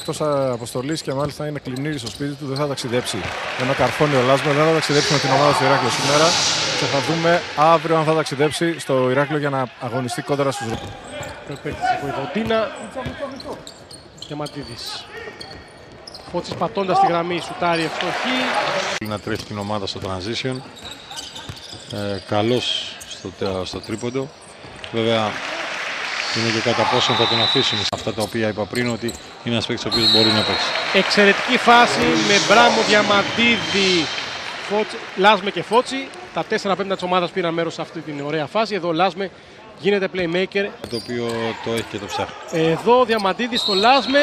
Εκτός αποστολής και μάλιστα είναι κλιμνήρη στο σπίτι του, δεν θα ταξιδέψει. Ενώ καρφώνει ο Λάσμο, δεν θα ταξιδέψει με την ομάδα του Ηράκλειο σήμερα. Και θα δούμε αύριο αν θα ταξιδέψει στο Ηράκλειο για να αγωνιστεί κόντρα στους Ρου. Προπέκτησε Βοηδοτίνα. Διαμαντίδης. Φώτης πατώντας τη γραμμή, σουτάρει ευστοχή. να τρέχει την ομάδα στο transition. Ε, καλός στο, στο τρίποντο. Βέβαια είναι και κατά πόσο θα τον αφήσουν αυτά τα οποία είπα πριν ότι είναι ένας παίκτης ο οποίος μπορεί να παίξει. Εξαιρετική φάση με Μπράμο, Διαμαντίδη, Φώτση, Λάσμε και Φώτσι. Τα 4 πέμπτα της ομάδας πήραν μέρος σε αυτή την ωραία φάση. Εδώ Λάσμε γίνεται playmaker. Το οποίο το έχει και το ψάχνει. Εδώ ο Διαμαντίδης στο Λάσμε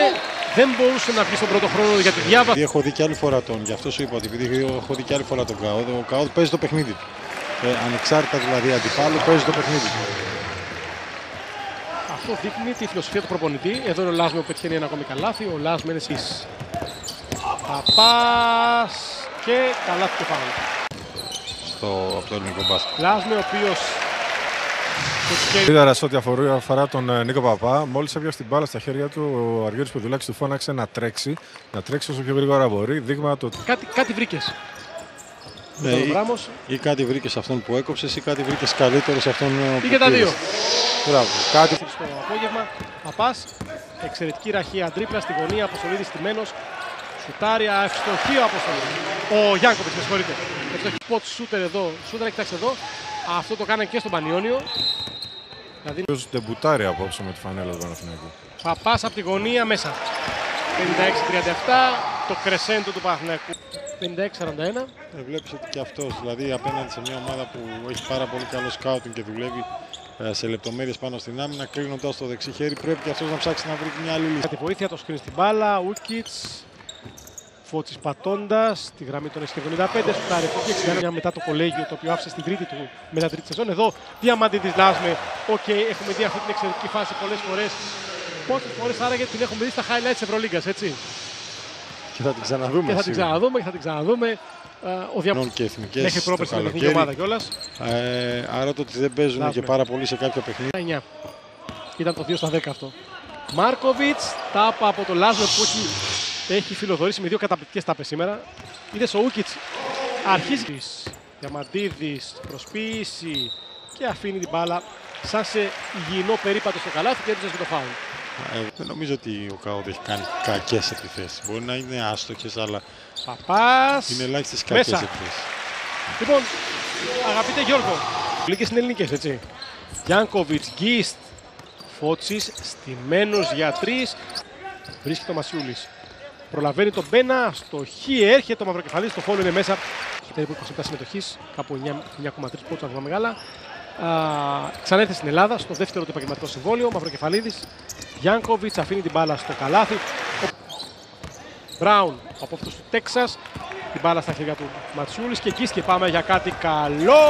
δεν μπορούσε να βγει στον πρώτο χρόνο για τη διάβαση. Έχω δει και άλλη φορά τον, γι' αυτό σου είπα ότι επειδή έχω δει και άλλη φορά τον Καόδ. Ο Καόδ παίζει το παιχνίδι του. Ε, ανεξάρτητα δηλαδή αντιπάλου παίζει το παιχνίδι του. Αυτό δείχνει τη φιλοσοφία του προπονητή. Εδώ είναι ο Λάσμε που πετυχαίνει ένα ακόμη καλάθι. Ο Λάσμε είναι εσείς. Παπάς και καλάθι και φάουλ. Στο, από το ελληνικό μπάσκετ. Λάσμε ο οποίος Γρήγορα σε ό,τι αφορά, αφορά τον ε, Νίκο Παπά, μόλις έπιασε την μπάλα στα χέρια του, ο Αργύρης Πεδουλάκη του φώναξε να τρέξει, να τρέξει όσο πιο γρήγορα μπορεί. Δείγμα το Κάτι, κάτι βρήκες. Ναι, Τον ή, Μπράμος. ή κάτι βρήκες σε αυτόν που έκοψες ή κάτι βρήκες καλύτερο σε αυτόν ε, που Ή και τα δύο. πήρες. Μπράβο. Κάτι Στο απόγευμα, Παπά, εξαιρετική ραχή τρίπλα στη γωνία, Αποστολίδης στημένος. Σουτάρια, ευστοχή ο Αποστολίδης. Ο Γιάνκοβιτς, με συγχωρείτε. Ευστοχή ποτ σούτερ εδώ, σούτερ, κοιτάξτε εδώ. Αυτό το κάνανε και στον Πανιόνιο. Δηλαδή, οποίο ντεμπουτάρει απόψε με τη φανέλα του Παναθηναϊκού. Παπά από τη γωνία μέσα. 56-37, το κρεσέντο του Παναθηναϊκού. 56-41. Ε, βλέπεις ότι και αυτός, δηλαδή απέναντι σε μια ομάδα που έχει πάρα πολύ καλό scouting και δουλεύει ε, σε λεπτομέρειες πάνω στην άμυνα, κλείνοντας το δεξί χέρι, πρέπει και αυτός να ψάξει να βρει μια άλλη λύση. Για τη βοήθεια, το screen στην μπάλα, Ούκιτς. Φώτης πατώντας, τη γραμμή των 6,75, σουτάρει το 61 μετά το κολέγιο το οποίο άφησε στην τρίτη του μετά τρίτη σεζόν. Εδώ Διαμαντίδης Λάσμε, οκ, έχουμε δει αυτή την εξαιρετική φάση πολλές φορές. Πόσες φορές άραγε την έχουμε δει στα highlights της Ευρωλίγκας, έτσι. Και θα την ξαναδούμε Και θα την σίγουρα. ξαναδούμε και θα την ξαναδούμε. Ε, Ο Διαμαντίδης και εθνικές έχει το πρόπερση με την εθνική καλοκαίρι. ομάδα κιόλας. Ε, άρα το ότι δεν παίζουν Λάσμε. και πάρα πολύ σε κάποια παιχνίδια. 9. Ήταν το 2 στα 10 αυτό. Μάρκοβιτς, τάπα από το Λάζο που έχει, έχει φιλοδορήσει με δύο καταπληκτικές τάπες σήμερα. Είδες ο Ούκιτς, αρχίζει. Διαμαντίδης, προσποίηση και αφήνει την μπάλα σαν σε υγιεινό περίπατο στο καλάθι και έτυχε και το φάουλ. Ε, δεν νομίζω ότι ο Καόδ έχει κάνει κακές επιθέσεις. Μπορεί να είναι άστοχες, αλλά Παπάς. είναι ελάχιστες κακές Μέσα. επιθέσεις. Λοιπόν, αγαπητέ Γιώργο, λίγες είναι ελληνικές, έτσι. Γιάνκοβιτς, Γκίστ, Φώτσης, στημένος για τρεις. Βρίσκει το Μασιούλης. Προλαβαίνει τον Μπένα, στο χ έρχεται ο Μαυροκεφαλής, το φόλο είναι μέσα. Έχει περίπου 27 συμμετοχής, κάπου 9,3 πόντους αν θυμάμαι καλά. Α, ξανά στην Ελλάδα, στο δεύτερο του επαγγελματικό συμβόλαιο. Μαυροκεφαλίδης, Γιάνκοβιτς αφήνει την μπάλα στο καλάθι. Μπράουν από αυτούς του Τέξας. Την μπάλα στα χέρια του Ματσιούλης και εκεί και πάμε για κάτι καλό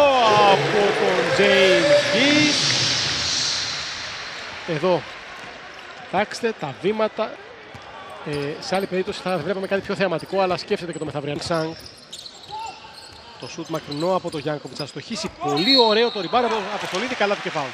από τον James Gist. Εδώ. Κοιτάξτε τα βήματα. Ε, σε άλλη περίπτωση θα βλέπαμε κάτι πιο θεαματικό, αλλά σκέφτεται και το μεθαυριανό. Ξάνγκ. Το σουτ μακρινό από τον Γιάνκοβιτς. Θα στοχίσει πολύ ωραίο το ριμπάρο από το Αποστολίδη, καλά του και φάουλ.